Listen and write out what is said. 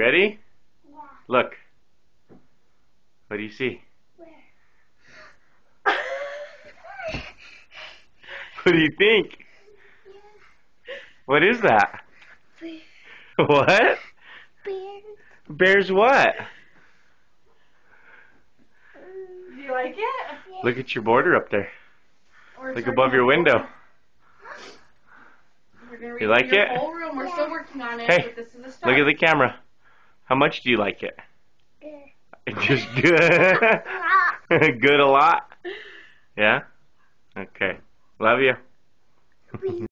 Ready? Yeah. Look. What do you see? Where? What do you think? Yeah. What is that? Bear. What? Bear. Bears what? Do you like it? Look at your border up there. Or Look above your window. We're gonna You like your it? Whole room. We're still working on it. Hey, but this is the start. Look at the camera. How much do you like it? Bear. Just good. good a lot? Yeah? Okay. Love you.